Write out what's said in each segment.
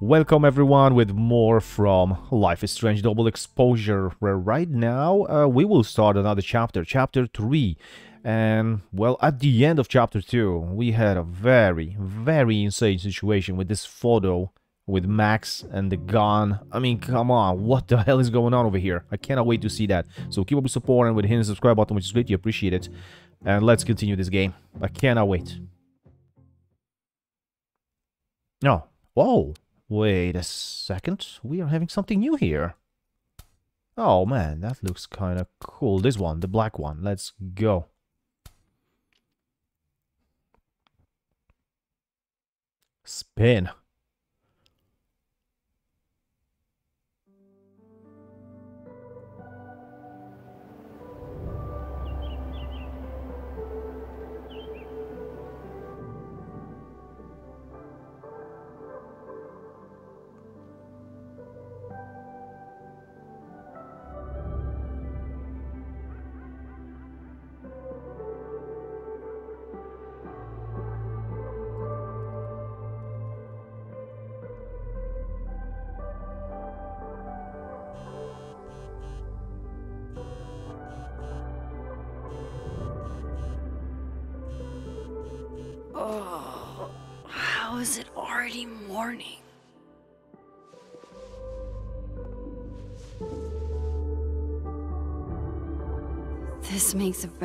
Welcome everyone with more from Life is Strange Double Exposure, where right now uh, we will start another chapter, chapter 3. And, well, at the end of chapter 2, we had a very, very insane situation with this photo with Max and the gun. I mean, come on, what the hell is going on over here? I cannot wait to see that. So keep up with support and with hitting the subscribe button, which is great, you appreciate it. And let's continue this game. I cannot wait. No. Whoa. Wait a second. We are having something new here. Oh man, that looks kind of cool. This one, the black one. Let's go. Spin.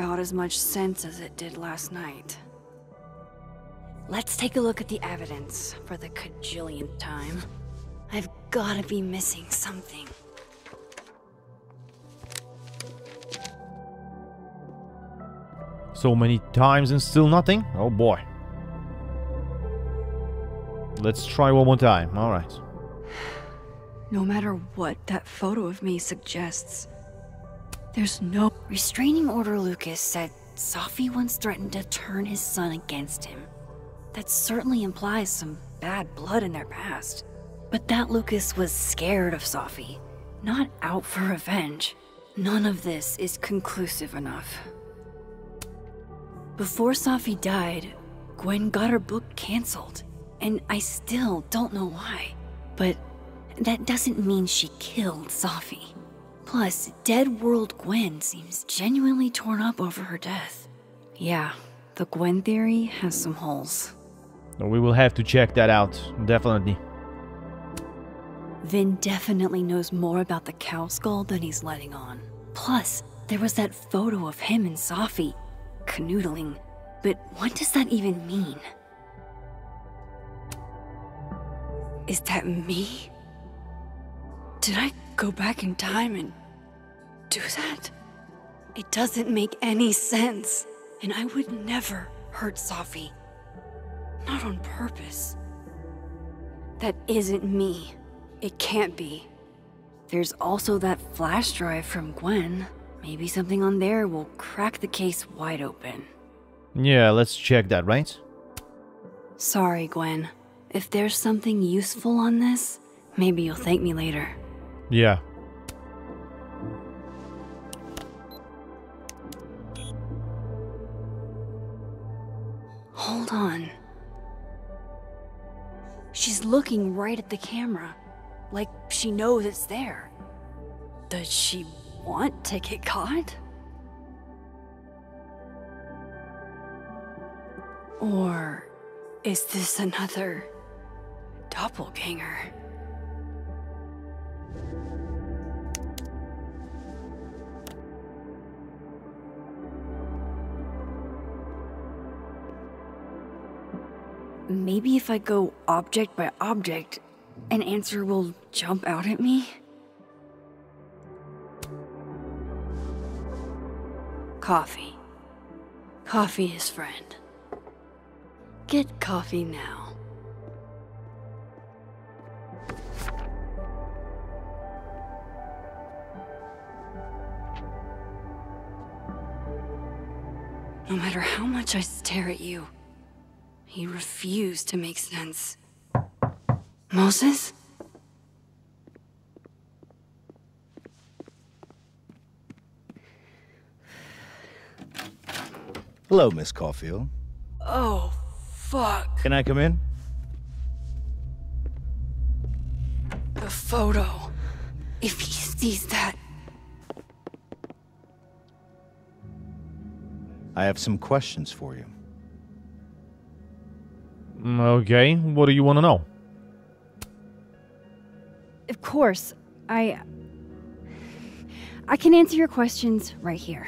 About as much sense as it did last night. Let's take a look at the evidence for the cajillionth time. I've gotta be missing something. So many times and still nothing? Oh boy. Let's try one more time. Alright. No matter what that photo of me suggests, there's no restraining order. Lucas said Safi once threatened to turn his son against him. That certainly implies some bad blood in their past. But that Lucas was scared of Safi, not out for revenge. None of this is conclusive enough. Before Safi died, Gwen got her book cancelled, and I still don't know why. But that doesn't mean she killed Safi. Plus, Dead World Gwen seems genuinely torn up over her death. Yeah, the Gwen theory has some holes. We will have to check that out. Definitely. Vinh definitely knows more about the cow skull than he's letting on. Plus, there was that photo of him and Safi canoodling. But what does that even mean? Is that me? Did I go back in time and do that? It doesn't make any sense. And I would never hurt Safi. Not on purpose. That isn't me. It can't be. There's also that flash drive from Gwen. Maybe something on there will crack the case wide open. Yeah, let's check that, right? Sorry, Gwen. If there's something useful on this, maybe you'll thank me later. Yeah. Hold on. She's looking right at the camera, like she knows it's there. Does she want to get caught? Or is this another doppelganger? Maybe if I go object by object, an answer will jump out at me? Coffee. Coffee is friend. Get coffee now. No matter how much I stare at you, he refused to make sense. Moses? Hello, Miss Caulfield. Oh, fuck. Can I come in? The photo. If he sees that, I have some questions for you. Okay, what do you want to know? Of course, I. I can answer your questions right here.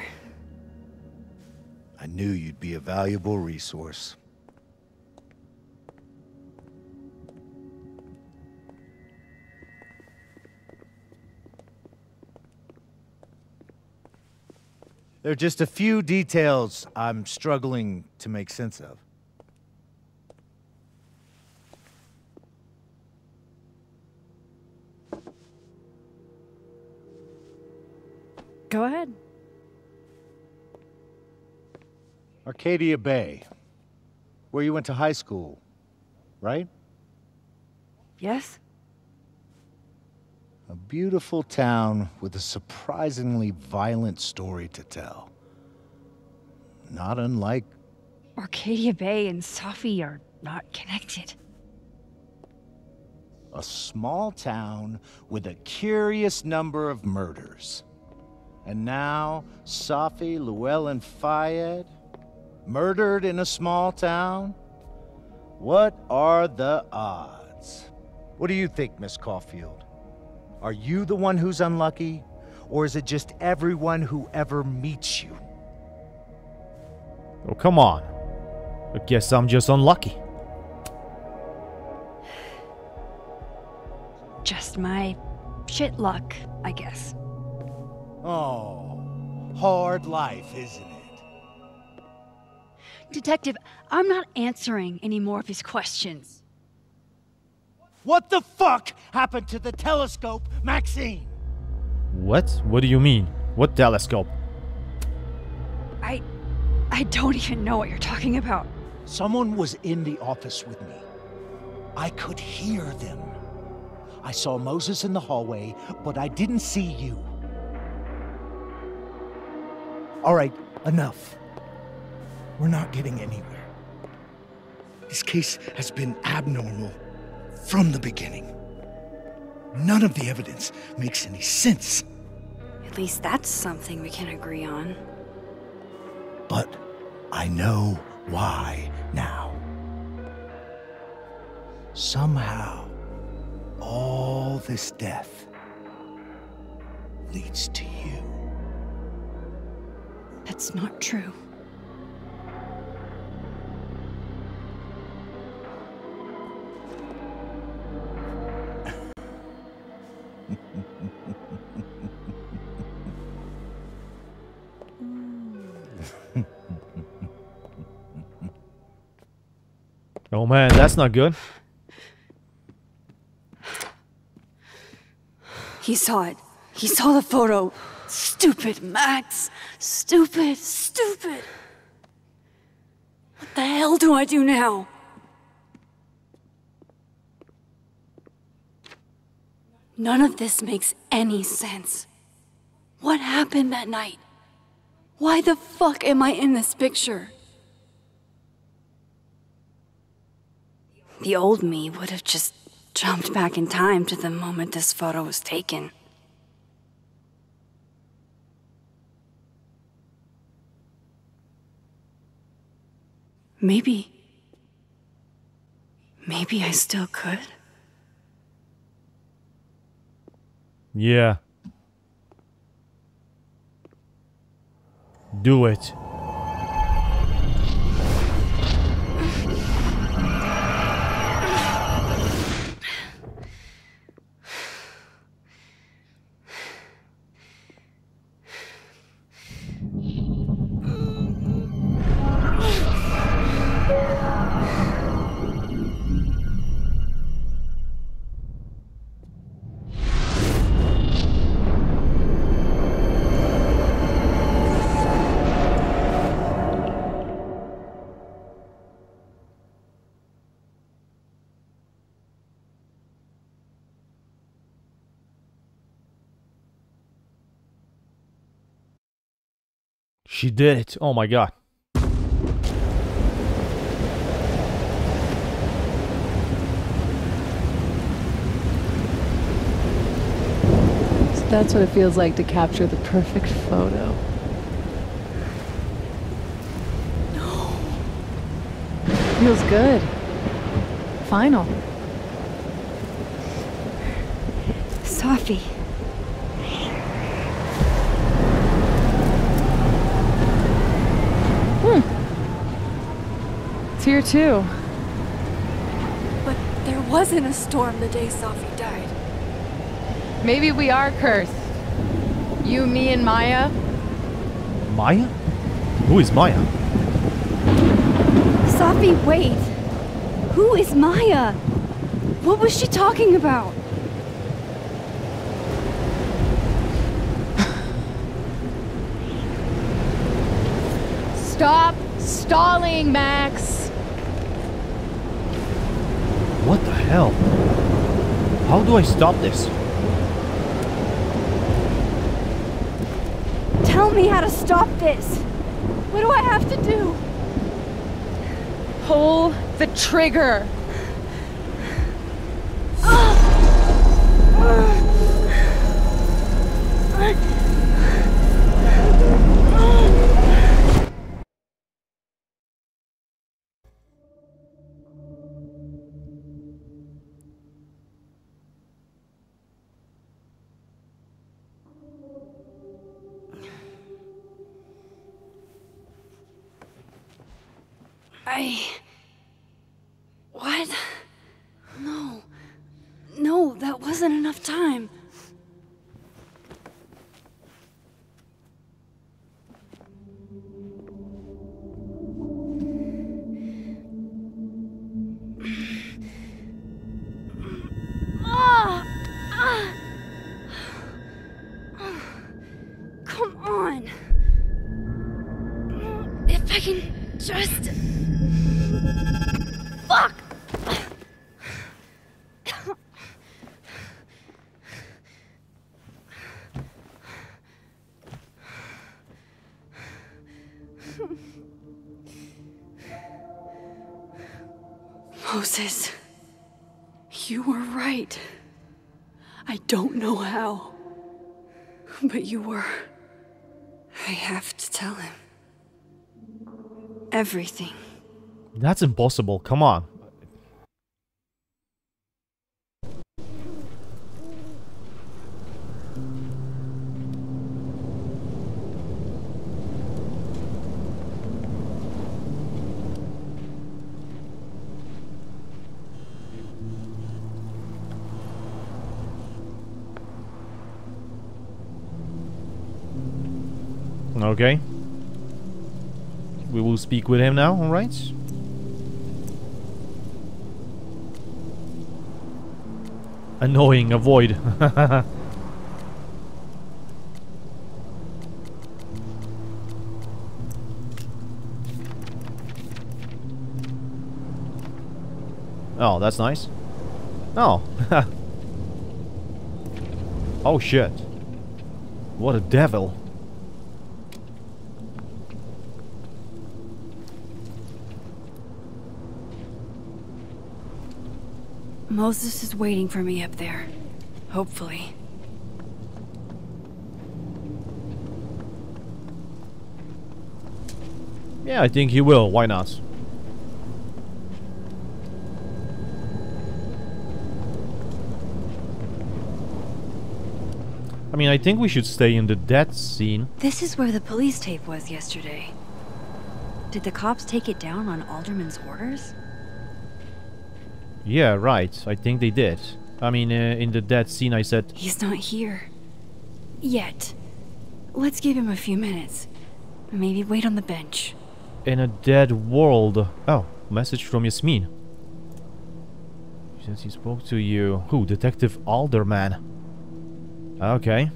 I knew you'd be a valuable resource. There are just a few details I'm struggling to make sense of. Go ahead. Arcadia Bay, where you went to high school, right? Yes? A beautiful town with a surprisingly violent story to tell. Not unlike Arcadia Bay and Safi are not connected. a small town with a curious number of murders. And now, Safi, Llewellyn Fayed, murdered in a small town? What are the odds? What do you think, Miss Caulfield? Are you the one who's unlucky? Or is it just everyone who ever meets you? Oh, come on. I guess I'm just unlucky. Just my shit luck, I guess. Oh, hard life, isn't it? Detective, I'm not answering any more of his questions. What the fuck happened to the telescope, Maxine? What? What do you mean? What telescope? I. I don't even know what you're talking about. Someone was in the office with me. I could hear them. I saw Moses in the hallway, but I didn't see you. All right, enough. We're not getting anywhere. This case has been abnormal from the beginning. None of the evidence makes any sense. at least that's something we can agree on. But I know why now. Somehow, all this death leads to you. That's not true. Oh man, that's not good. He saw it. He saw the photo. Stupid Max. Stupid, stupid. What the hell do I do now? None of this makes any sense. What happened that night? Why the fuck am I in this picture? The old me would have just jumped back in time to the moment this photo was taken. Maybe. Maybe I still could. Yeah. Do it. She did it. Oh my god. That's what it feels like to capture the perfect photo. No. Feels good. Final. Safi. It's here too. But there wasn't a storm the day Safi died. Maybe we are cursed. You, me, and Maya. Maya? Who is Maya? Safi, wait. Who is Maya? What was she talking about? Stop stalling, Max. What the hell? How do I stop this? Tell me how to stop this. What do I have to do? Pull the trigger. Fuck! Moses, you were right. I don't know how, but you were. I have to tell him. Everything. That's impossible. Come on. Okay. We will speak with him now, alright? Annoying, avoid. oh, that's nice. Oh. oh shit. What a devil. Moses is waiting for me up there. Hopefully. Yeah, I think he will. Why not? I mean, I think we should stay in the death scene. This is where the police tape was yesterday. Did the cops take it down on Alderman's orders? Yeah, right. I think they did. I mean, uh, in the dead scene I said... He's not here. Yet. Let's give him a few minutes. Maybe wait on the bench. In a dead world. Oh, message from Yasmin. Since he spoke to you. Who? Detective Alderman. Okay.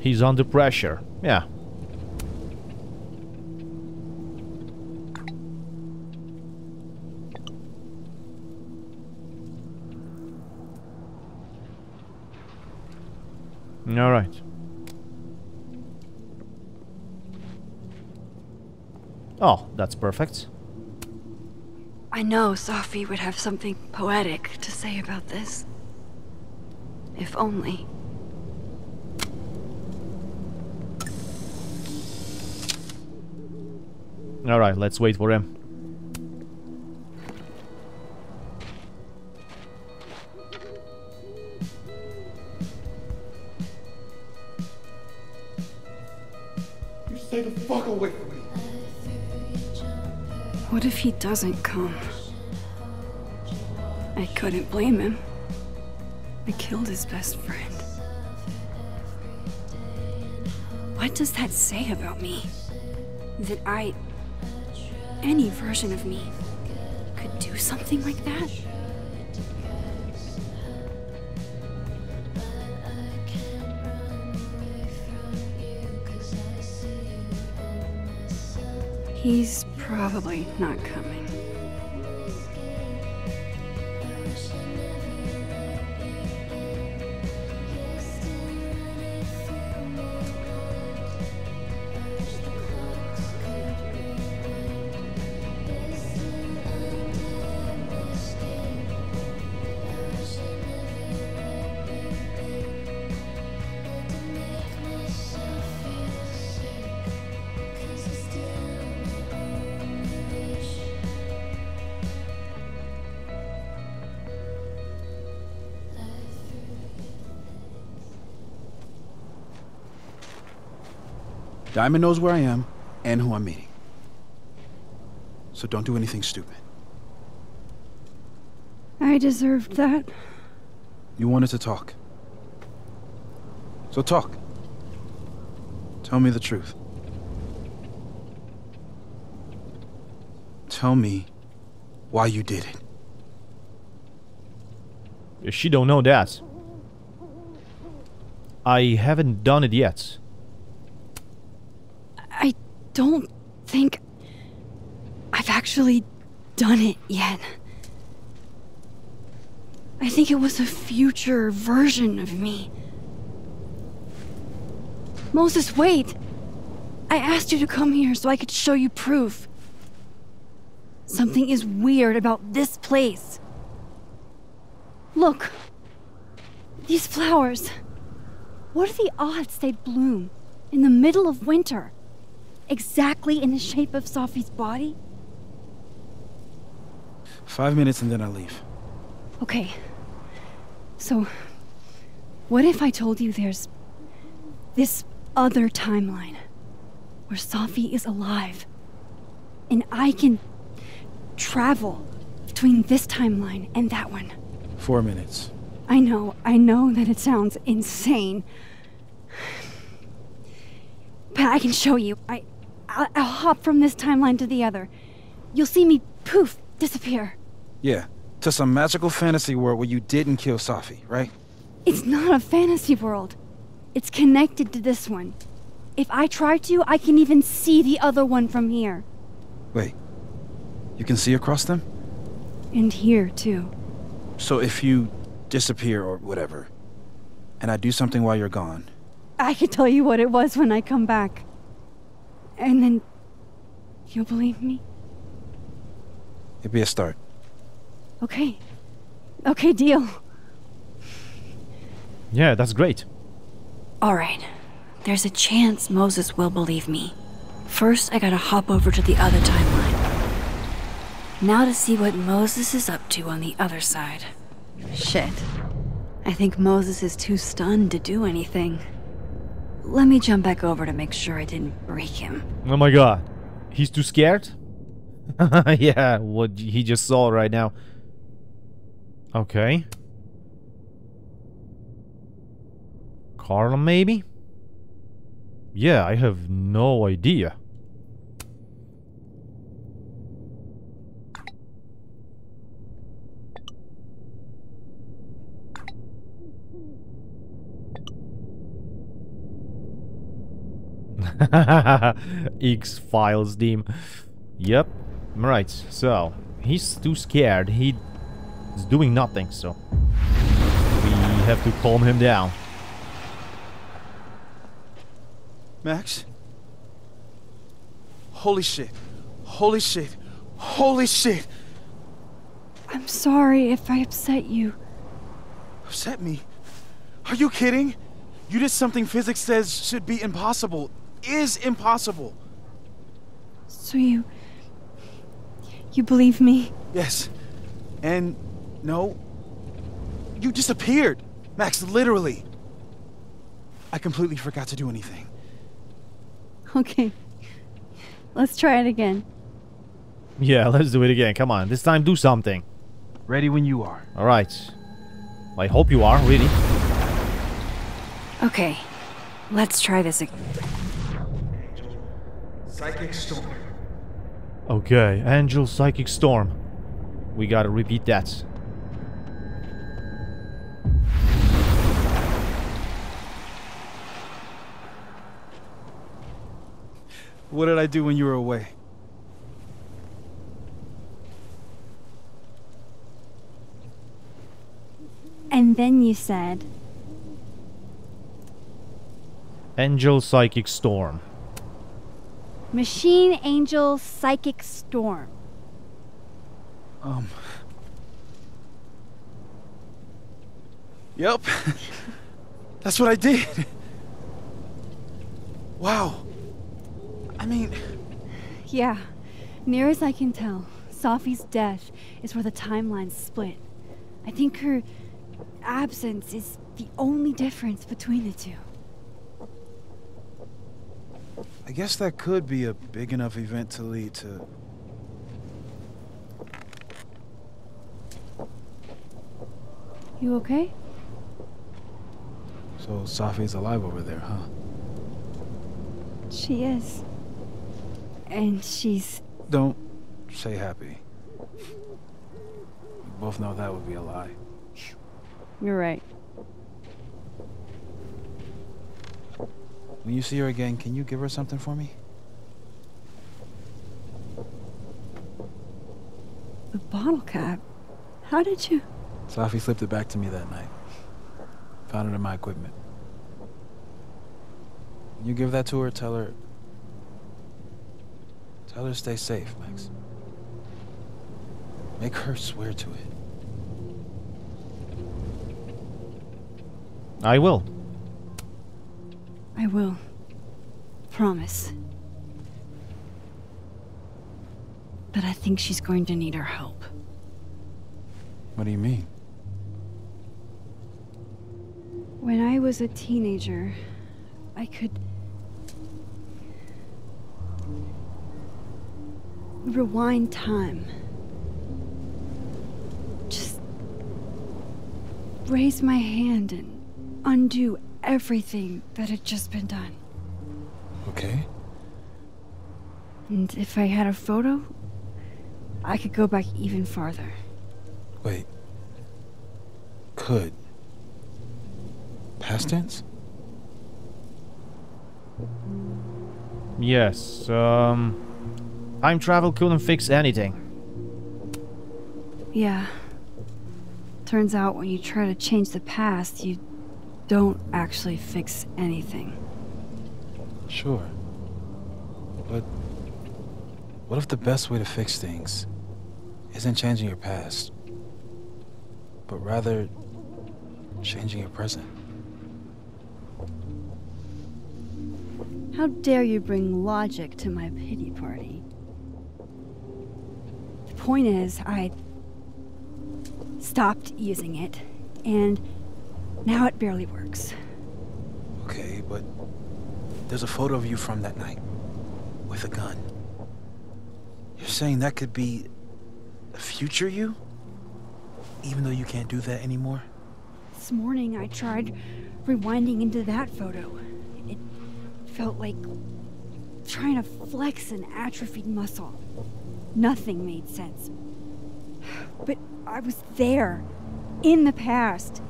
He's under pressure. Yeah. All right. Oh, that's perfect. I know Safi would have something poetic to say about this. If only. Alright, let's wait for him. Doesn't come? I couldn't blame him. I killed his best friend. What does that say about me? That I. any version of me could do something like that? He's probably not coming. Diamond knows where I am and who I'm meeting. So don't do anything stupid. I deserved that. You wanted to talk. So talk. Tell me the truth. Tell me why you did it. If she don't know that. I haven't done it yet. Don't think I've actually done it yet. I think it was a future version of me. Moses, wait! I asked you to come here so I could show you proof. Something is weird about this place. Look. These flowers. What are the odds they'd bloom in the middle of winter? Exactly in the shape of Safi's body? Five minutes and then I leave. Okay. So, what if I told you there's this other timeline where Sophie is alive and I can travel between this timeline and that one? Four minutes. I know, I know that it sounds insane. But I can show you. I, I'll, I'll hop from this timeline to the other. You'll see me poof disappear. Yeah, to some magical fantasy world where you didn't kill Safi, right? It's not a fantasy world. It's connected to this one. If I try to, I can even see the other one from here. Wait. You can see across them? And here, too. So if you disappear or whatever, and I do something while you're gone, I can tell you what it was when I come back. And then. You'll believe me? it'd be a start. Okay. Okay, deal. Yeah, that's great. Alright. There's a chance Moses will believe me. First, I gotta hop over to the other timeline. Now to see what Moses is up to on the other side. Shit. I think Moses is too stunned to do anything. Let me jump back over to make sure I didn't break him. Oh my god. He's too scared? yeah, what he just saw right now. Okay. Carla, maybe? Yeah, I have no idea. X-Files team. Yep. Right, so he's too scared. He is doing nothing, so we have to calm him down. Max? Holy shit. Holy shit. Holy shit. I'm sorry if I upset you. Upset me? Are you kidding? You did something physics says should be impossible. Is impossible. So you. You believe me? Yes. And no. You disappeared. Max, literally. I completely forgot to do anything. Okay. Let's try it again. Yeah, let's do it again. Come on, this time do something. Ready when you are. All right. I hope you are, really. Okay, let's try this again. Psychic storm. Okay, Angel Psychic Storm. We gotta repeat that. What did I do when you were away? And then you said, Angel Psychic Storm. Machine Angel Psychic Storm. Um. Yep. That's what I did. Wow. I mean, Yeah, near as I can tell, Safi's death is where the timelines split. I think her absence is the only difference between the two. I guess that could be a big enough event to lead to. You okay? So Safi's alive over there, huh? She is. And she's. Don't say happy. We both know that would be a lie. You're right. When you see her again, can you give her something for me? The bottle cap? How did you. Safi slipped it back to me that night. Found it in my equipment. When you give that to her, tell her. Tell her to stay safe, Max. Make her swear to it. I will. I will. Promise. But I think she's going to need our help. What do you mean? When I was a teenager, I could. rewind time. Just. raise my hand and undo everything that had just been done. Okay. And if I had a photo, I could go back even farther. Wait. Could. Past tense? Yes, um... Time travel couldn't fix anything. Yeah. Turns out when you try to change the past, you don't actually fix anything. Sure. But what if the best way to fix things isn't changing your past, but rather changing your present? How dare you bring logic to my pity party? The point is, I stopped using it, and now it barely works. Okay, but there's a photo of you from that night with a gun. You're saying that could be a future you? Even though you can't do that anymore? This morning I tried rewinding into that photo. It felt like trying to flex an atrophied muscle. Nothing made sense. But I was there, in the past.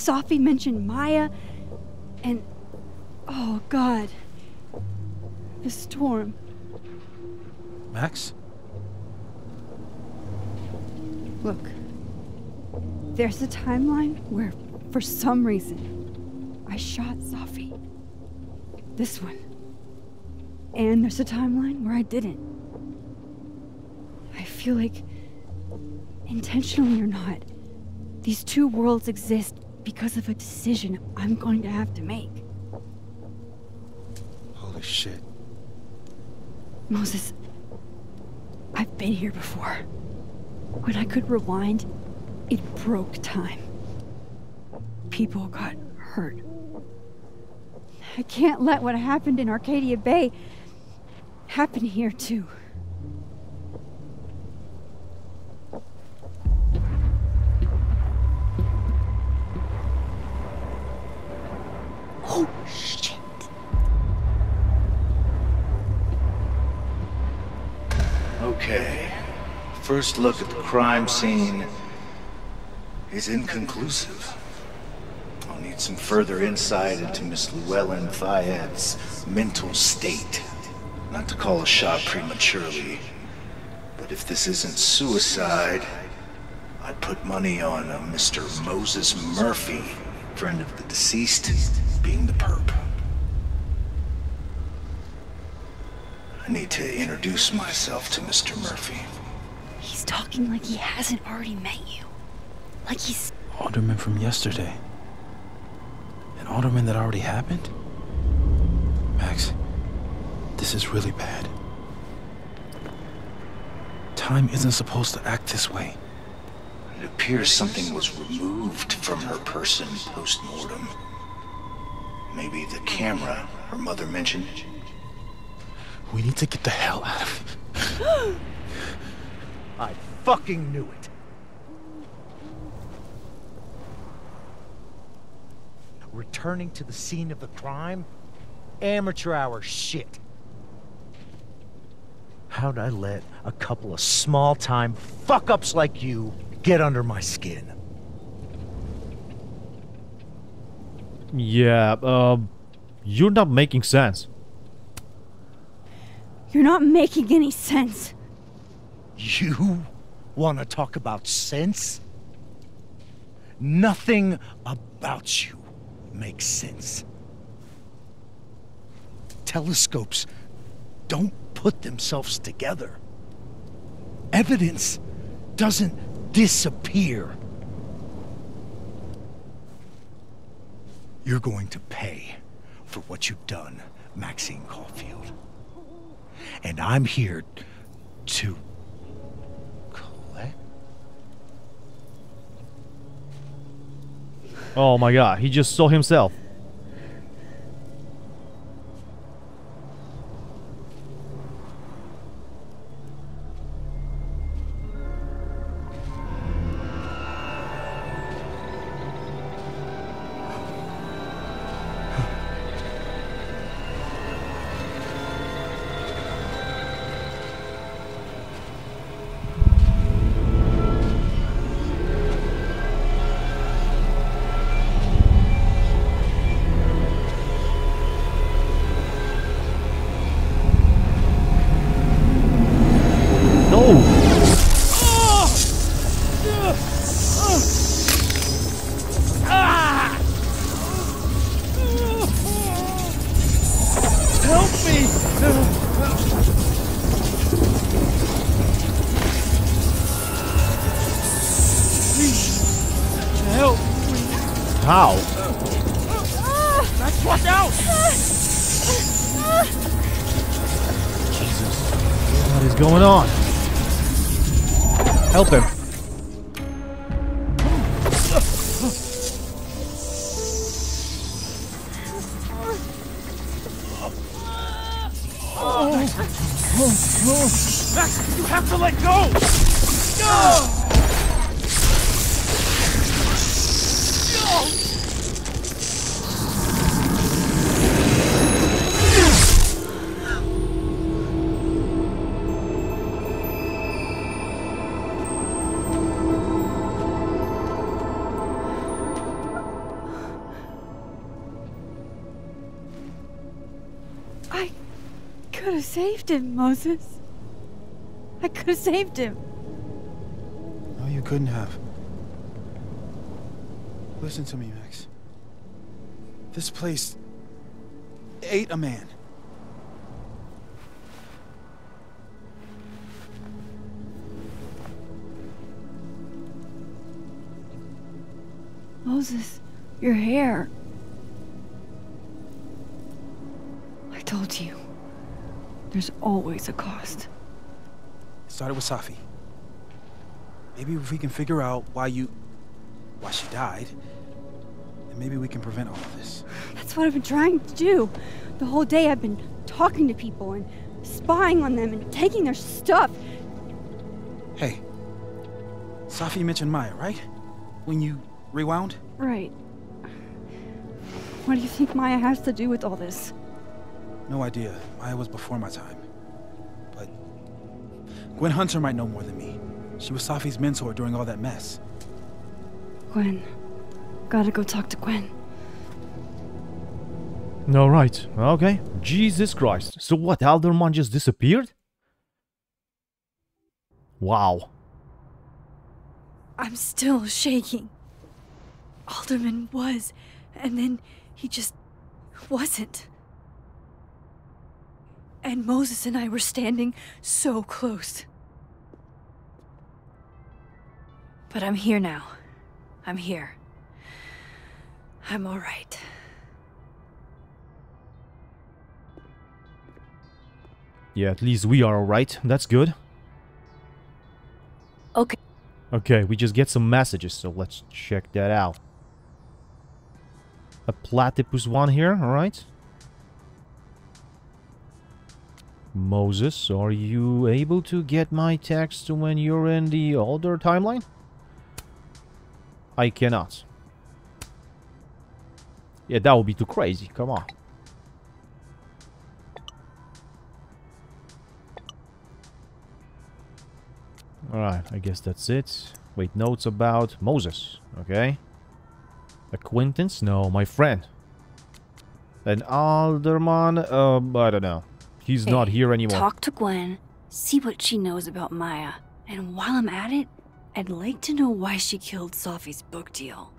Safi mentioned Maya, and oh god, the storm. Max? Look, there's a timeline where, for some reason, I shot Safi. This one. And there's a timeline where I didn't. I feel like Intentionally or not, these two worlds exist because of a decision I'm going to have to make. Holy shit. Moses, I've been here before. When I could rewind, it broke time. People got hurt. I can't let what happened in Arcadia Bay happen here, too. Oh, shit. Okay. First look at the crime scene is inconclusive. I'll need some further insight into Miss Llewellyn Fayed's mental state. Not to call a shot prematurely, but if this isn't suicide, I'd put money on uh, a Mr. Moses Murphy, friend of the deceased, being the perp. I need to introduce myself to Mr. Murphy. He's talking like he hasn't already met you. Like he's. Alderman from yesterday. An alderman that already happened? Max, this is really bad. Time isn't supposed to act this way. It appears something was removed from her person post-mortem. Maybe the camera her mother mentioned. We need to get the hell out of here. I fucking knew it. Returning to the scene of the crime? Amateur hour shit. How'd I let a couple of small-time fuck-ups like you get under my skin? Yeah, um, you're not making sense. You're not making any sense. You want to talk about sense? Nothing about you makes sense. Telescopes don't put themselves together. Evidence doesn't disappear. You're going to pay for what you've done, Maxine Caulfield. And I'm here to Oh my god, he just saw himself. him, Moses. I could have saved him. No, you couldn't have. Listen to me, Max. This place ate a man. Moses, your hair. There's always a cost. It started with Safi. Maybe if we can figure out why you... why she died, then maybe we can prevent all of this. That's what I've been trying to do. The whole day I've been talking to people and spying on them and taking their stuff. Hey, Safi mentioned Maya, right? When you rewound? Right. What do you think Maya has to do with all this? No idea. Maya was before my time. But Gwen Hunter might know more than me. She was Safi's mentor during all that mess. Gwen. Gotta go talk to Gwen. All right. Okay. Jesus Christ. So what? Alderman just disappeared? Wow. I'm still shaking. Alderman was, and then he just wasn't. And Moses and I were standing so close. But I'm here now. I'm here. I'm alright. Yeah, at least we are alright. That's good. Okay. Okay, we just get some messages, so let's check that out. A platypus one here, alright. Moses, are you able to get my text when you're in the older timeline? I cannot. Yeah, that would be too crazy, come on. Alright, I guess that's it. Wait, notes about Moses. Okay. Acquaintance? No, my friend. An alderman? Um, I don't know. He's not here anymore. Talk to Gwen, see what she knows about Maya, and while I'm at it, I'd like to know why she killed Safi's book deal.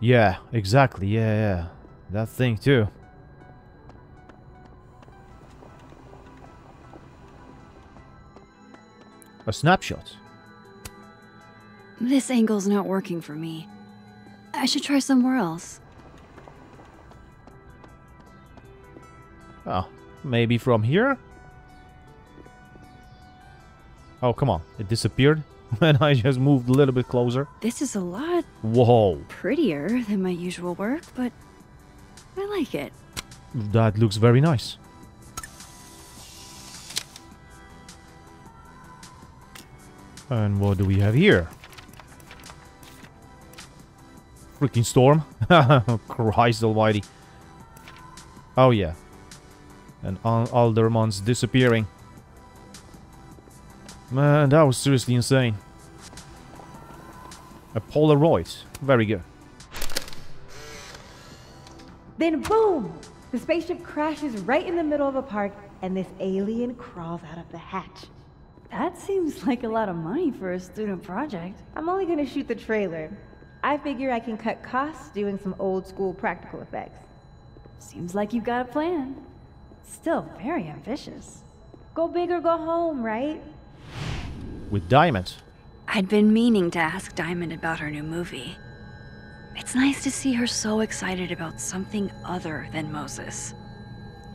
Yeah, exactly. Yeah, yeah. That thing too. A snapshot. This angle's not working for me. I should try somewhere else. Oh, maybe from here? Oh, come on. It disappeared when I just moved a little bit closer. This is a lot Whoa, prettier than my usual work, but I like it. that looks very nice. And what do we have here? Freaking storm. Christ almighty. Oh yeah. And Al Alderman's disappearing. Man, that was seriously insane. A Polaroid. Very good. Then boom! The spaceship crashes right in the middle of a park, and this alien crawls out of the hatch. That seems like a lot of money for a student project. I'm only gonna shoot the trailer. I figure I can cut costs doing some old school practical effects. Seems like you've got a plan. Still very ambitious. Go big or go home, right? With Diamond. I'd been meaning to ask Diamond about her new movie. It's nice to see her so excited about something other than Moses.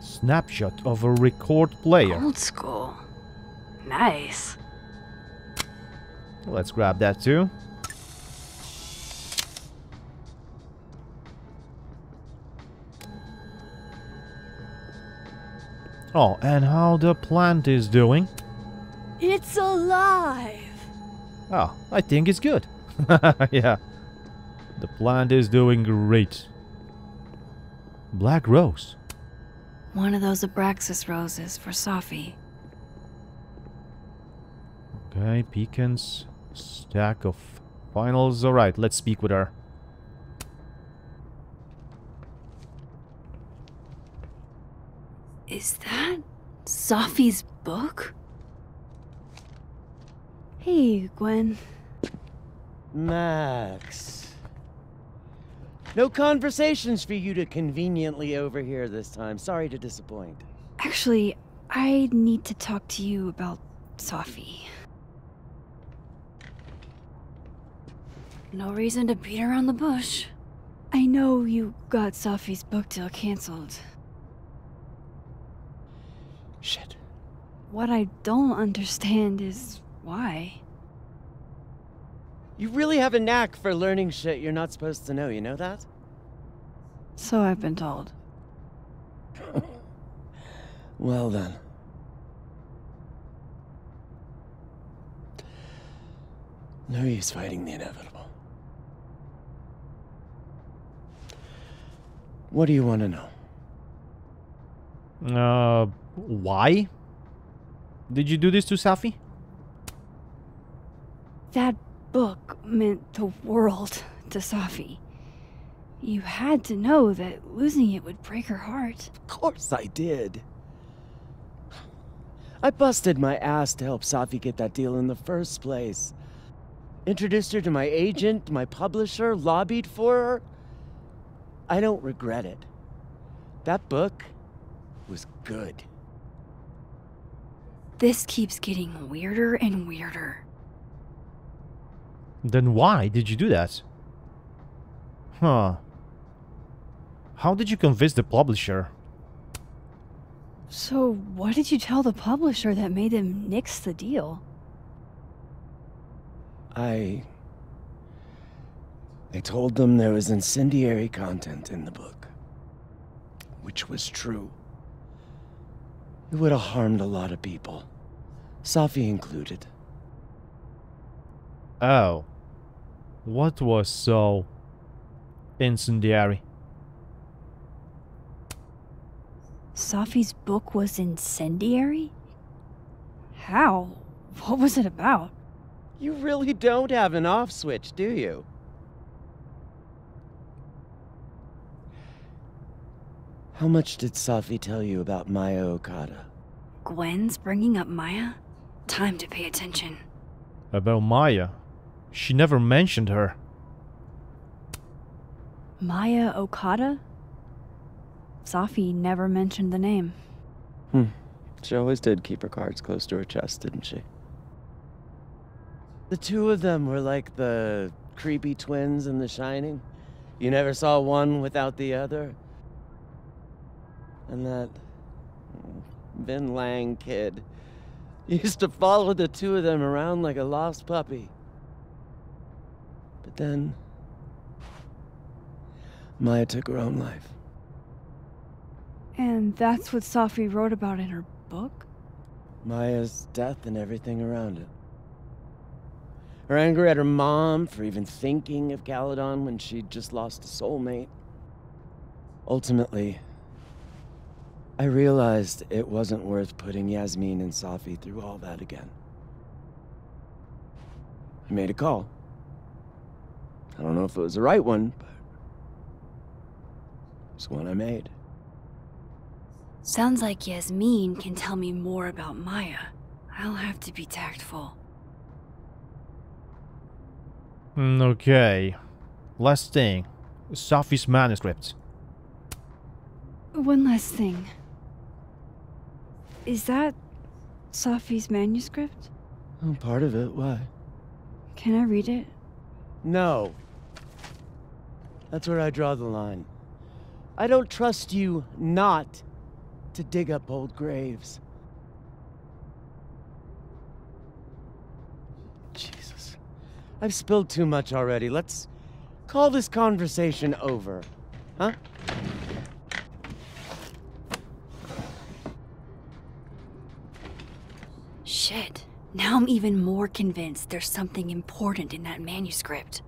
Snapshot of a record player. Old school. Nice. Let's grab that too. Oh, and how the plant is doing? It's alive! Oh, I think it's good. yeah. The plant is doing great. Black rose. One of those Abraxas roses for Safi. Okay, pecans. Stack of finals. Alright, let's speak with her. Is that Safi's book? Hey, Gwen. Max. No conversations for you to conveniently overhear this time. Sorry to disappoint. Actually, I need to talk to you about Safi. No reason to beat around the bush. I know you got Safi's book deal cancelled. Shit. What I don't understand is why. You really have a knack for learning shit you're not supposed to know, you know that? So I've been told. Well then. No use fighting the inevitable. What do you want to know? Uh, why? Did you do this to Safi? That book meant the world to Safi. You had to know that losing it would break her heart. Of course I did. I busted my ass to help Safi get that deal in the first place. Introduced her to my agent, my publisher, lobbied for her. I don't regret it. That book was good. This keeps getting weirder and weirder. Then why did you do that? Huh. How did you convince the publisher? So, what did you tell the publisher that made them nix the deal? I. I told them there was incendiary content in the book. Which was true. It would have harmed a lot of people. Safi included. Oh. What was so incendiary? Safi's book was incendiary? How? What was it about? You really don't have an off switch, do you? How much did Safi tell you about Maya Okada? Gwen's bringing up Maya? Time to pay attention. About Maya. She never mentioned her. Maya Okada? Safi never mentioned the name. Hmm. She always did keep her cards close to her chest, didn't she? The two of them were like the creepy twins in The Shining. You never saw one without the other. And that Vinh Lang kid used to follow the two of them around like a lost puppy. But then Maya took her own life. And that's what Safi wrote about in her book? Maya's death and everything around it. Her anger at her mom for even thinking of Caledon when she'd just lost a soulmate. Ultimately, I realized it wasn't worth putting Yasmin and Safi through all that again. I made a call. I don't know if it was the right one, but it's the one I made. Sounds like Yasmin can tell me more about Maya. I'll have to be tactful. Mm, okay. Last thing. Safi's manuscript. One last thing. Is that Safi's manuscript? Oh, part of it. Why? Can I read it? No. That's where I draw the line. I don't trust you not to dig up old graves. Jesus. I've spilled too much already. Let's call this conversation over. Huh? Now I'm even more convinced there's something important in that manuscript.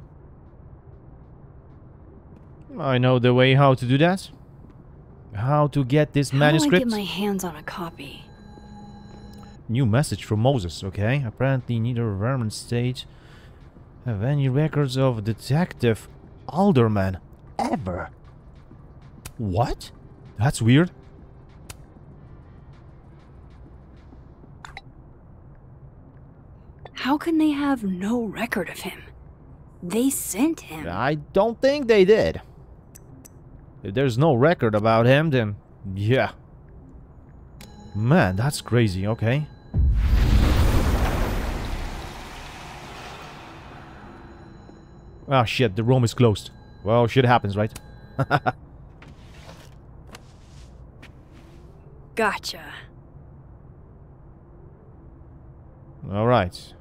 I know the way how to do that. How to get this How manuscript. do I get my hands on a copy? New message from Moses, okay? Apparently neither Vermont State have any records of Detective Alderman ever. What? That's weird. How can they have no record of him? They sent him. I don't think they did. If there's no record about him, then yeah. Man, that's crazy, okay? Oh shit, the room is closed. Well, shit happens, right? Gotcha. Alright.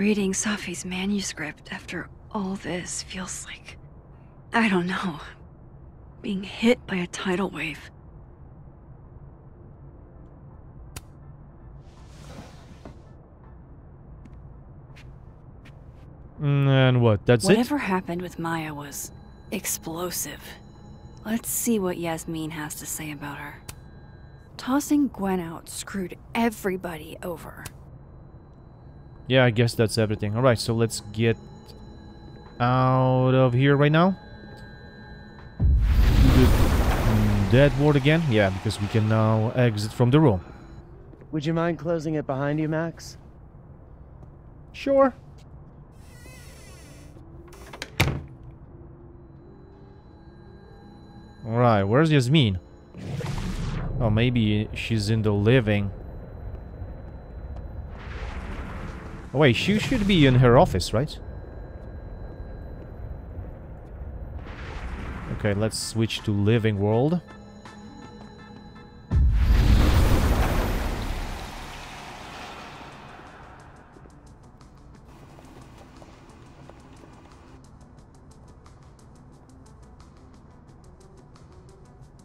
Reading Safi's manuscript after all this feels like. I don't know. Being hit by a tidal wave. Mm, And what? That's it? Whatever happened with Maya was explosive. Let's see what Yasmin has to say about her. Tossing Gwen out screwed everybody over. Yeah, I guess that's everything. Alright, so let's get out of here right now. Dead ward again? Yeah, because we can now exit from the room. Would you mind closing it behind you, Max? Sure. Alright, where's Yasmin? Oh, maybe she's in the living. Oh, wait, she should be in her office, right? Okay, let's switch to living world.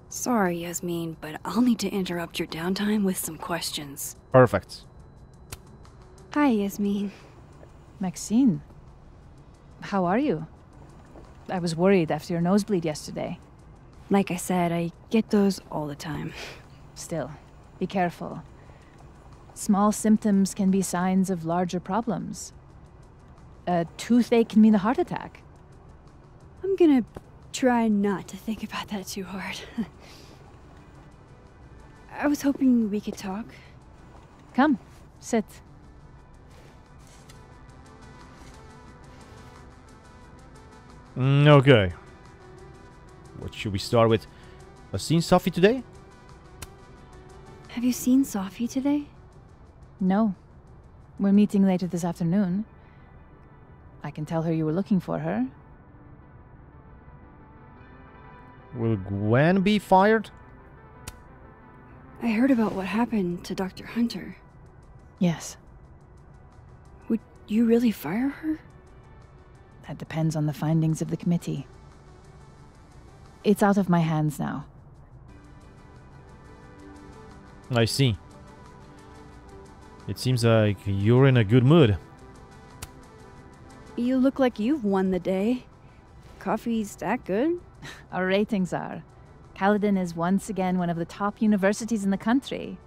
Sorry, Yasmin, but I'll need to interrupt your downtime with some questions. Perfect. Hi, Yasmin. Maxine, how are you? I was worried after your nosebleed yesterday. Like I said, I get those all the time. Still, be careful. Small symptoms can be signs of larger problems. A toothache can mean a heart attack. I'm gonna try not to think about that too hard. I was hoping we could talk. Come, sit. Mm, okay. What should we start with? Have seen Safi today? Have you seen Safi today? No. We're meeting later this afternoon. I can tell her you were looking for her. Will Gwen be fired? I heard about what happened to Dr. Hunter. Yes, Would you really fire her? That depends on the findings of the committee. It's out of my hands now. I see. It seems like you're in a good mood. You look like you've won the day. Coffee's that good? Our ratings are. Caledon is once again one of the top universities in the country.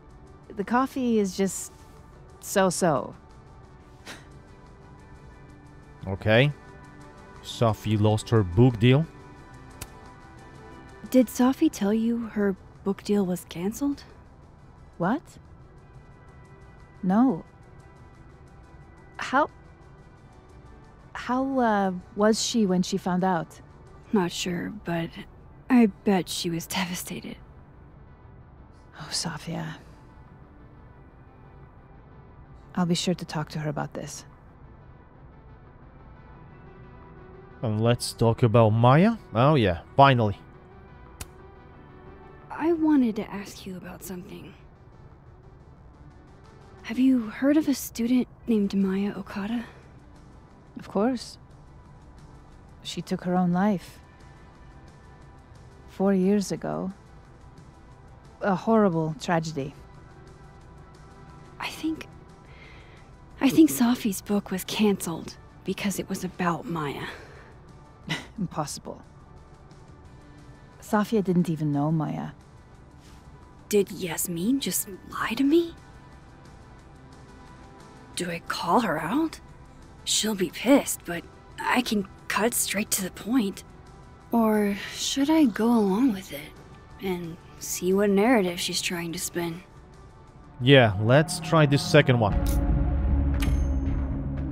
The coffee is just so so. Okay. Safi lost her book deal. Did Safi tell you her book deal was cancelled? What? No. How. How, uh, was she when she found out? Not sure, but I bet she was devastated. Oh, Sophia. I'll be sure to talk to her about this. And let's talk about Maya. Oh yeah, finally. I wanted to ask you about something. Have you heard of a student named Maya Okada? Of course. She took her own life. Four years ago. A horrible tragedy. I think. I think Safi's book was cancelled because it was about Maya. Impossible. Safia didn't even know Maya. Did Yasmin just lie to me? Do I call her out? She'll be pissed, but I can cut straight to the point. Or should I go along with it and see what narrative she's trying to spin? Yeah, let's try this second one.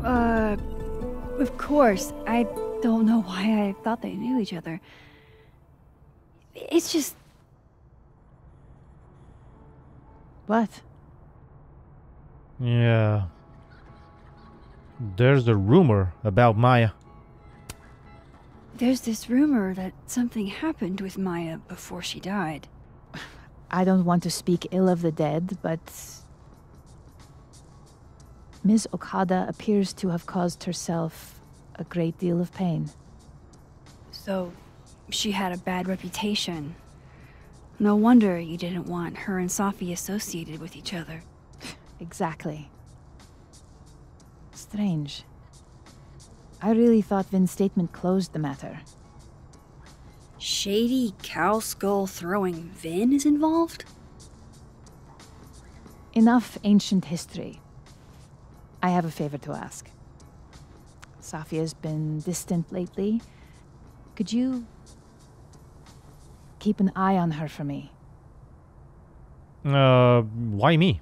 Uh, of course. I don't know why I thought they knew each other. It's just. What? Yeah. There's a rumor about Maya. There's this rumor that something happened with Maya before she died. I don't want to speak ill of the dead, but. Ms. Okada appears to have caused herself a great deal of pain. So, she had a bad reputation. No wonder you didn't want her and Safi associated with each other. Exactly. Strange. I really thought Vinh's statement closed the matter. Shady cow skull throwing Vinh is involved? Enough ancient history. I have a favor to ask. Safia's been distant lately. Could you keep an eye on her for me? Uh, why me?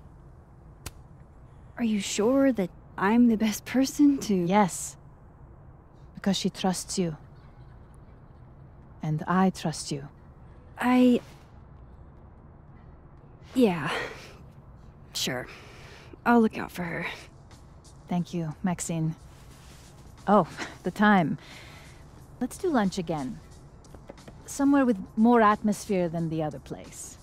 Are you sure that I'm the best person to. Yes. Because she trusts you. And I trust you. I. Yeah. Sure. I'll look out for her. Thank you, Maxine. Oh, the time. Let's do lunch again. Somewhere with more atmosphere than the other place.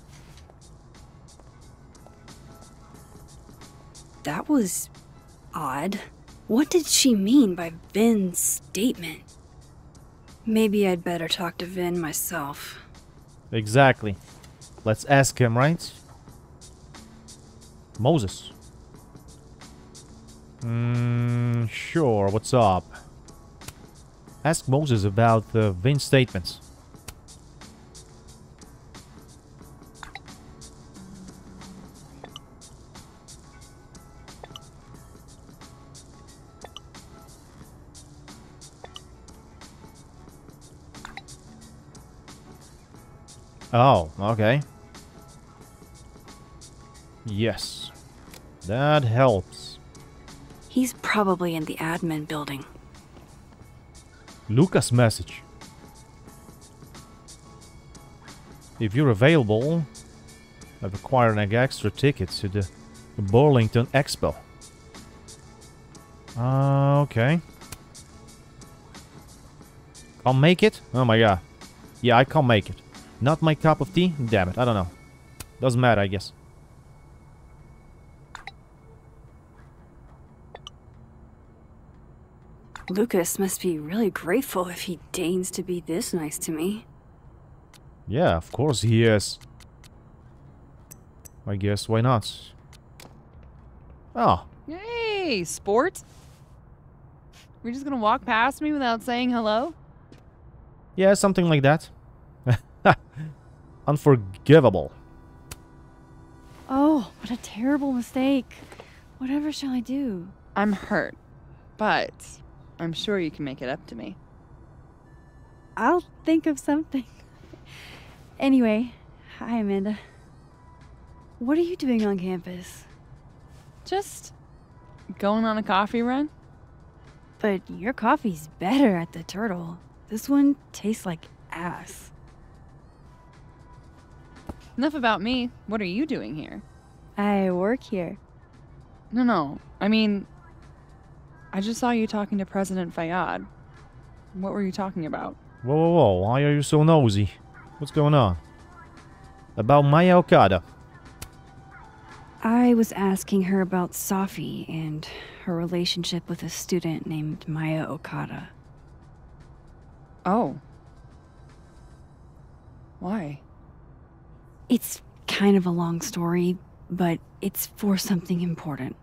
That was odd. What did she mean by Vinh's statement? Maybe I'd better talk to Vinh myself. Exactly. Let's ask him, right? Moses. Hmm, sure, what's up? Ask Moses about the Vinh's statements. Oh, okay. Yes. That helps. He's probably in the admin building. Lucas message. If you're available, I've acquired an extra ticket to the Burlington Expo. Uh, okay. I'll make it? Oh my god. Yeah, I can't make it. Not my cup of tea? Damn it, I don't know. Doesn't matter, I guess. Lucas must be really grateful if he deigns to be this nice to me. Yeah, of course he is. I guess, why not? Oh. Hey, sport. We're just gonna walk past me without saying hello? Yeah, something like that. Unforgivable. Oh, what a terrible mistake. Whatever shall I do? I'm hurt, but I'm sure you can make it up to me. I'll think of something. anyway, hi, Amanda. What are you doing on campus? Just going on a coffee run? But your coffee's better at the turtle. This one tastes like ass. Enough about me. What are you doing here? I work here. No, no. I mean, I just saw you talking to President Fayed. What were you talking about? Whoa, whoa, whoa. Why are you so nosy? What's going on? About Maya Okada. I was asking her about Safi and her relationship with a student named Maya Okada. Oh. Why? It's kind of a long story, but it's for something important.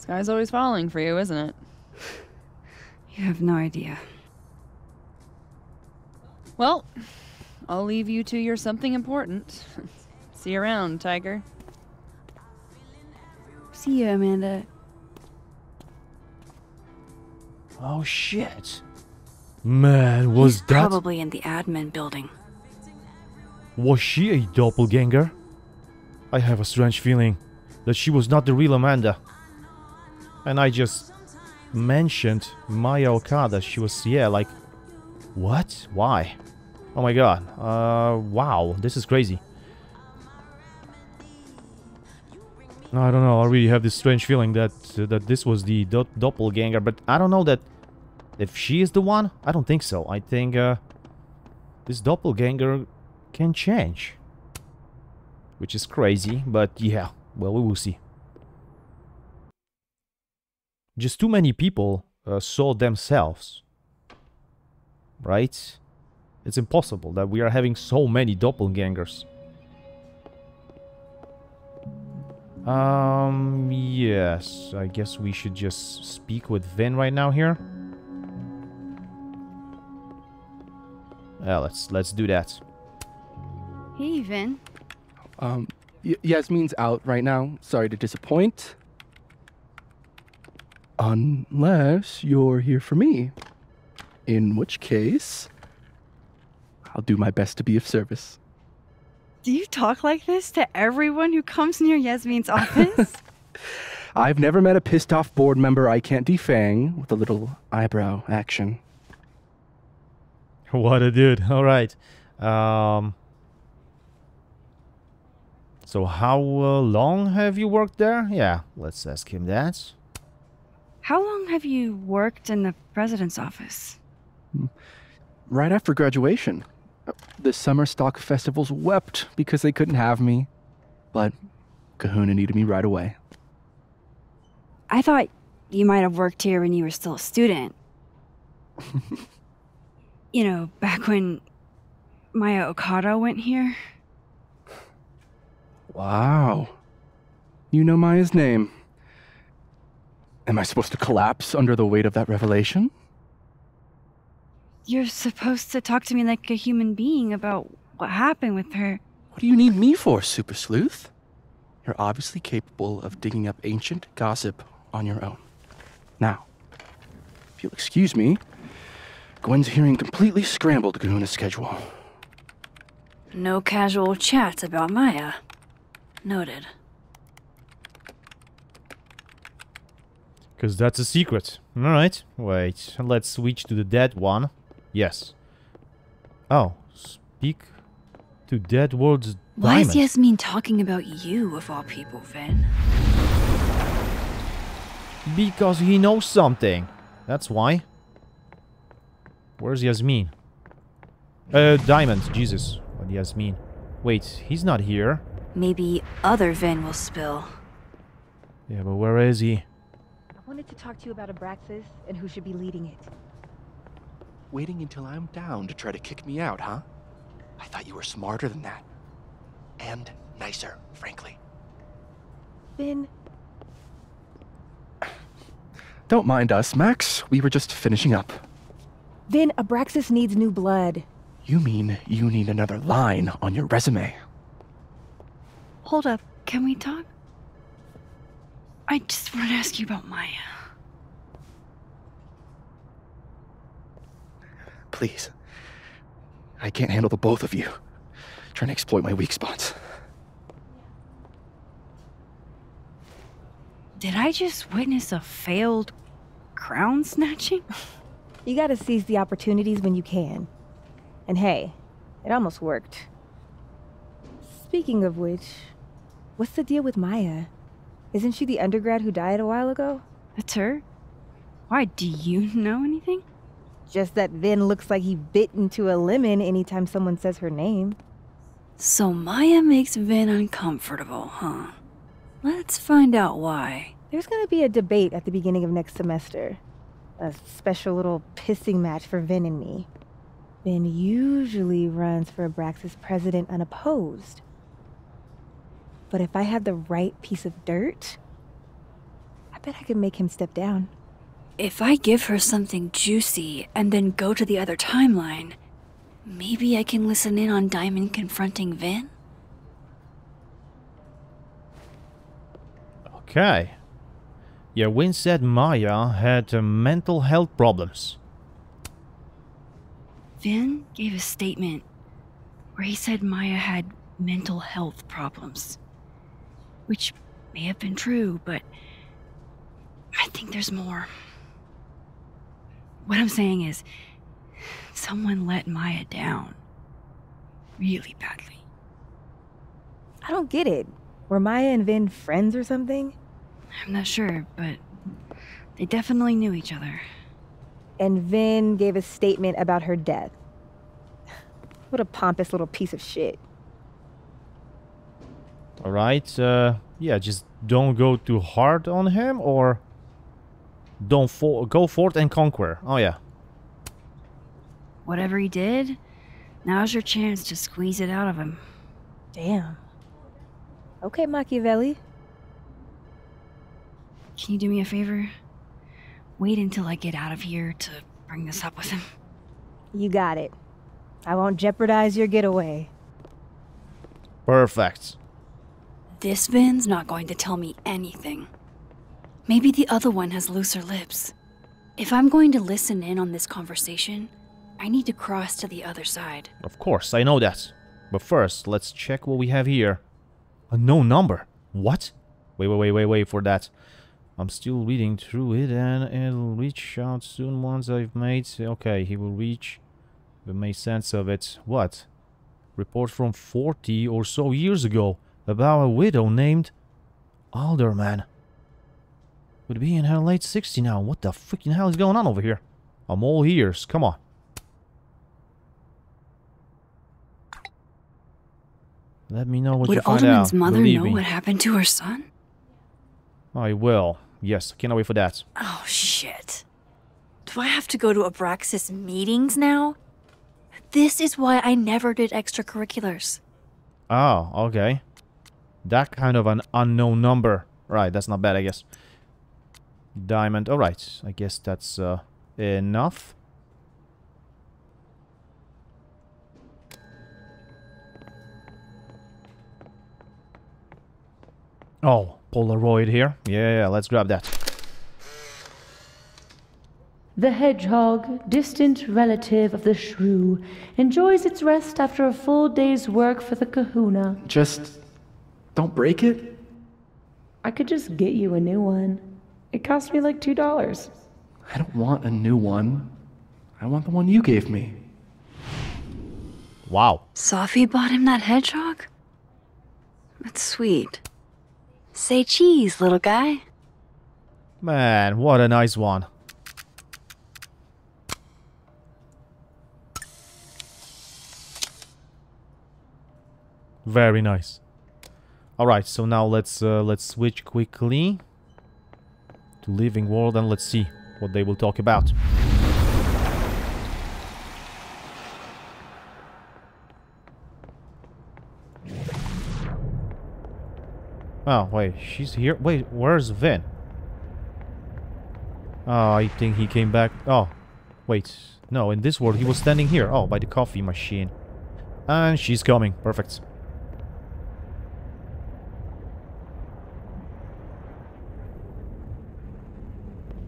Sky's always falling for you, isn't it? You have no idea. Well, I'll leave you to your something important. See you around, Tiger. See you, Amanda. Oh shit. Man, was He's that probably in the admin building. Was she a doppelganger? I have a strange feeling that she was not the real Amanda. And I just mentioned Maya Okada. She was, yeah, like, what? Why? Oh my god. Uh, wow, this is crazy. I don't know. I really have this strange feeling that uh, that this was the do doppelganger, but I don't know that If she is the one, I don't think so. I think uh, this doppelganger can change. Which is crazy, but yeah, well, we will see. Just too many people uh, saw themselves. Right? It's impossible that we are having so many doppelgangers. Um, yes, I guess we should just speak with Vinh right now here. Yeah, let's let's do that. Hey, Vinh. Um, y- Yasmin's out right now. Sorry to disappoint. Unless you're here for me. In which case, I'll do my best to be of service. Do you talk like this to everyone who comes near Yasmin's office? I've never met a pissed off board member I can't defang with a little eyebrow action. What a dude. All right. Um, so how uh, long have you worked there? Yeah, let's ask him that. How long have you worked in the president's office? Right after graduation. The summer stock festivals wept because they couldn't have me. But Kahuna needed me right away. I thought you might have worked here when you were still a student. you know, back when Maya Okada went here. Wow. You know Maya's name. Am I supposed to collapse under the weight of that revelation? You're supposed to talk to me like a human being about what happened with her. What do you need me for, Super Sleuth? You're obviously capable of digging up ancient gossip on your own. Now, if you'll excuse me, Gwen's hearing completely scrambled Kahuna's schedule. No casual chats about Maya. Noted. Because that's a secret. Alright, wait. Let's switch to the dead one. Yes. Oh, speak to dead world's Why diamond. is Yasmin talking about you, of all people, Vinh? Because he knows something. That's why. Where's Yasmin? Uh, Diamond. Jesus. What Yasmin? Wait, he's not here. Maybe other Vinh will spill. Yeah, but where is he? I wanted to talk to you about Abraxas and who should be leading it. Waiting until I'm down to try to kick me out, huh? I thought you were smarter than that. And nicer, frankly. Vinh, Don't mind us, Max. We were just finishing up. Vinh, Abraxas needs new blood. You mean you need another line on your resume? Hold up. Can we talk? I just want to ask you about Maya. Please. I can't handle the both of you. Trying to exploit my weak spots. Did I just witness a failed crown snatching? You gotta seize the opportunities when you can. And hey, it almost worked. Speaking of which, what's the deal with Maya? Isn't she the undergrad who died a while ago? That's her? Why, do you know anything? Just that Vinh looks like he bit into a lemon anytime someone says her name. So Maya makes Vinh uncomfortable, huh? Let's find out why. There's gonna be a debate at the beginning of next semester. A special little pissing match for Vinh and me. Vinh usually runs for Abraxas president unopposed. But if I had the right piece of dirt, I bet I could make him step down. If I give her something juicy and then go to the other timeline, maybe I can listen in on Diamond confronting Vinh? Okay. Yeah, Vinh said Maya had uh, mental health problems. Vinh gave a statement where he said Maya had mental health problems. Which may have been true, but I think there's more. What I'm saying is, someone let Maya down. Really badly. I don't get it. Were Maya and Vinh friends or something? I'm not sure, but they definitely knew each other. and Vinh gave a statement about her death. What a pompous little piece of shit. Alright, uh, yeah, just don't go too hard on him, or don't for go forth and conquer. Oh yeah. Whatever he did, now's your chance to squeeze it out of him. Damn. Okay, Machiavelli. Can you do me a favor? Wait until I get out of here to bring this up with him. You got it. I won't jeopardize your getaway. Perfect. This Vinh's not going to tell me anything. Maybe the other one has looser lips. If I'm going to listen in on this conversation, I need to cross to the other side. Of course, I know that. But first, let's check what we have here. A no number. What? Wait, wait, wait, wait, wait for that. I'm still reading through it and it'll reach out soon once I've made... Okay, he will reach... We made sense of it. What? Report from 40 or so years ago about a widow named Alderman. Would be in her late 60 now. What the freaking hell is going on over here? I'm all ears. Come on. Let me know what Would you find Alderman's out. mother Believe know me. what happened to her son? I will. Yes, cannot wait for that. Oh, shit. Do I have to go to Abraxas meetings now? This is why I never did extracurriculars. Oh, okay. That kind of an unknown number. Right, that's not bad, I guess. Diamond. Alright, I guess that's uh, enough. Oh, Polaroid here. Yeah, yeah, let's grab that. The hedgehog, distant relative of the shrew, enjoys its rest after a full day's work for the kahuna. Just don't break it. I could just get you a new one. It cost me like $2. I don't want a new one. I want the one you gave me. Wow. Safi bought him that hedgehog? That's sweet. Say cheese, little guy. Man, what a nice one. Very nice. All right, so now let's uh, let's switch quickly to Living World and let's see what they will talk about. Oh, wait, she's here? Wait, where's Vinh? Oh, I think he came back. Oh, wait. No, in this world, he was standing here. Oh, by the coffee machine. And she's coming. Perfect.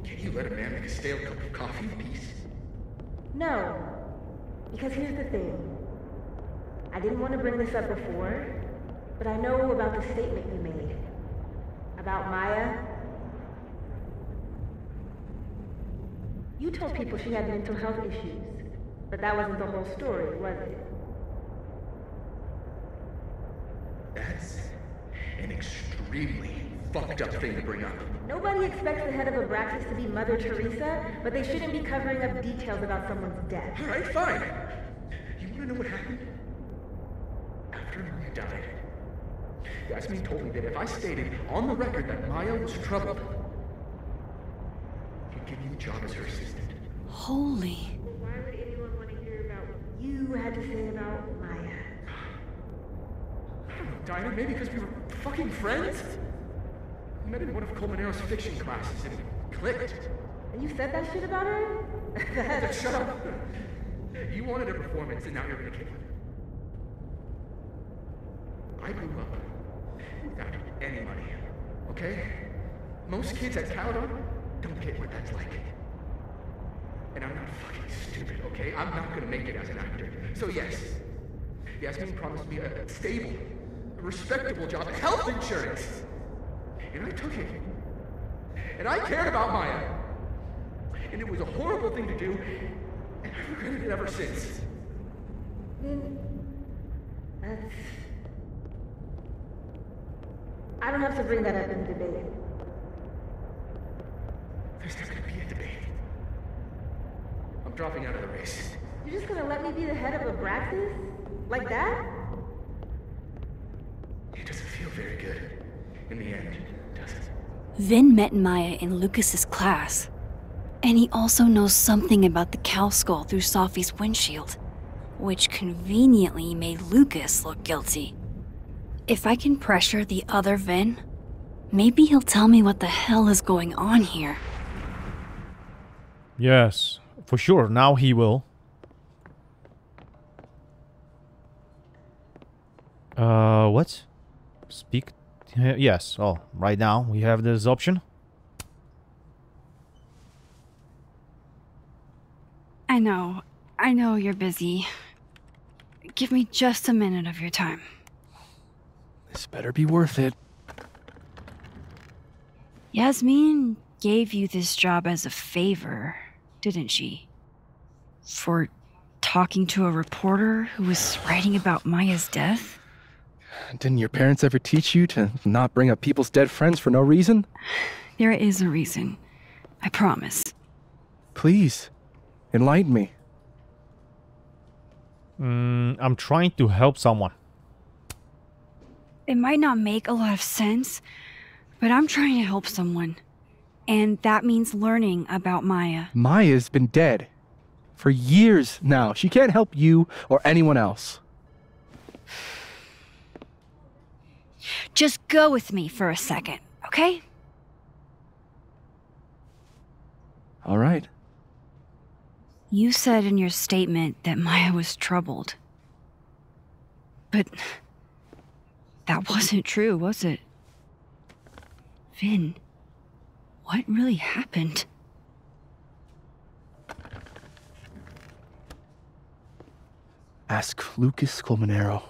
Can you let a man make a stale cup of coffee in peace? No. Because here's the thing. I didn't want to bring this up before, but I know about the statement you made. About Maya. You told people she had mental health issues, but that wasn't the whole story, was it? That's an extremely fucked up thing to bring up. Nobody expects the head of Abraxas to be Mother Teresa, but they shouldn't be covering up details about someone's death. Alright, fine. You wanna know what happened? After Maya died, Yasmin told me that if I stated on the record that Maya was troubled, he'd give you a job as her assistant. Holy. Why would anyone want to hear about what you had to say about Maya? I don't know, Dinah, maybe because we were fucking friends? We met in one of Colmenero's fiction classes and it clicked. And you said that shit about her? That's Shut up! You wanted a performance and now you're gonna kick it. I grew up without any money, okay? Most kids at Caledon don't get what that's like. And I'm not fucking stupid, okay? I'm not gonna make it as an actor. So yes, Yasmin promised me a stable, respectable job, health insurance. And I took it. And I cared about Maya. And it was a horrible thing to do, and I've regretted it ever since. Then that's. I don't have to bring that up in debate. There's not gonna be a debate. I'm dropping out of the race. You're just gonna let me be the head of Abraxas? Like that? It doesn't feel very good. In the end, does it? Vinh met Maya in Lucas's class. And he also knows something about the cow skull through Safi's windshield, which conveniently made Lucas look guilty. If I can pressure the other Vinh, maybe he'll tell me what the hell is going on here. Yes, for sure. Now he will. Uh, what? Speak? Yes. Oh, right now we have this option. I know. I know you're busy. Give me just a minute of your time. This better be worth it. Yasmin gave you this job as a favor, didn't she? For talking to a reporter who was writing about Maya's death? Didn't your parents ever teach you to not bring up people's dead friends for no reason? There is a reason. I promise. Please, enlighten me. Mm, I'm trying to help someone. It might not make a lot of sense, but I'm trying to help someone. And that means learning about Maya. Maya's been dead for years now. She can't help you or anyone else. Just go with me for a second, okay? All right. You said in your statement that Maya was troubled. But that wasn't true, was it? Vinh, what really happened? Ask Lucas Colmenero.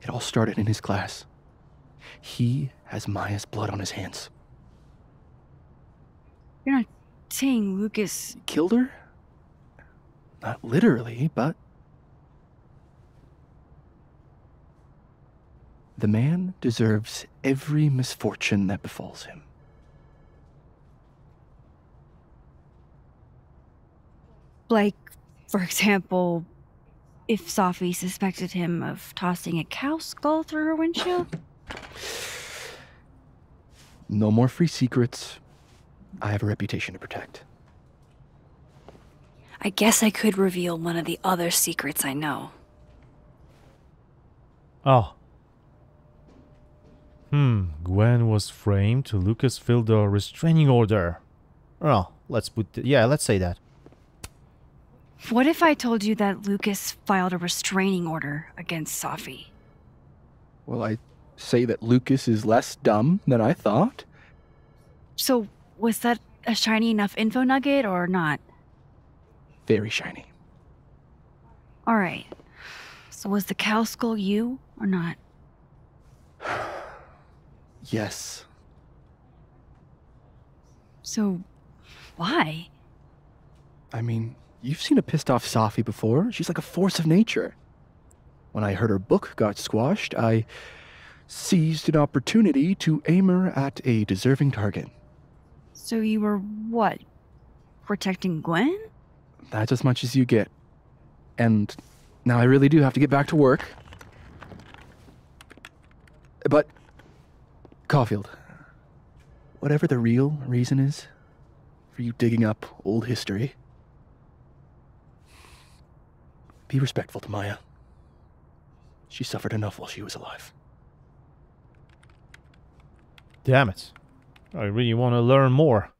It all started in his class. He has Maya's blood on his hands. You're not saying Lucas. Killed her? Not literally, but. The man deserves every misfortune that befalls him. Like, for example, if Safi suspected him of tossing a cow skull through her windshield? No more free secrets. I have a reputation to protect. I guess I could reveal one of the other secrets I know. Oh. Hmm, Gwen was framed. To Lucas filled a restraining order. Oh, let's put... yeah, let's say that. What if I told you that Lucas filed a restraining order against Safi? Well, I say that Lucas is less dumb than I thought. So, was that a shiny enough info nugget or not? Very shiny. Alright. So, was the cow skull you or not? yes. So, why? I mean, You've seen a pissed off Safi before. She's like a force of nature. When I heard her book got squashed, I seized an opportunity to aim her at a deserving target. So you were what? Protecting Gwen? That's as much as you get. And now I really do have to get back to work. But, Caulfield, whatever the real reason is for you digging up old history, Be respectful to Maya. She suffered enough while she was alive. Damn it. I really want to learn more.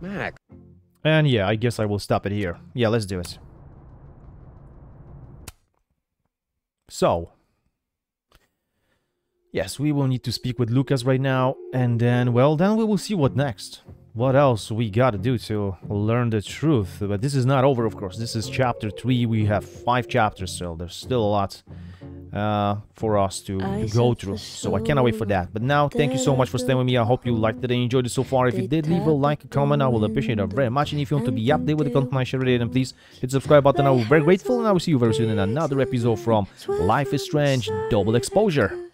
Mac. And yeah, I guess I will stop it here. Yeah, let's do it. So. Yes, we will need to speak with Lucas right now, and then, well, then we will see what next what else we gotta do to learn the truth. But this is not over, of course. This is chapter 3. We have 5 chapters still. There's still a lot uh, for us to, to go through. So I cannot wait for that. But now, thank you so much for staying with me. I hope you liked it and enjoyed it so far. If you did, leave a like, a comment. I will appreciate it very much. And if you want to be updated with the content I share today, then please hit the subscribe button. I will be very grateful. And I will see you very soon in another episode from Life is Strange Double Exposure.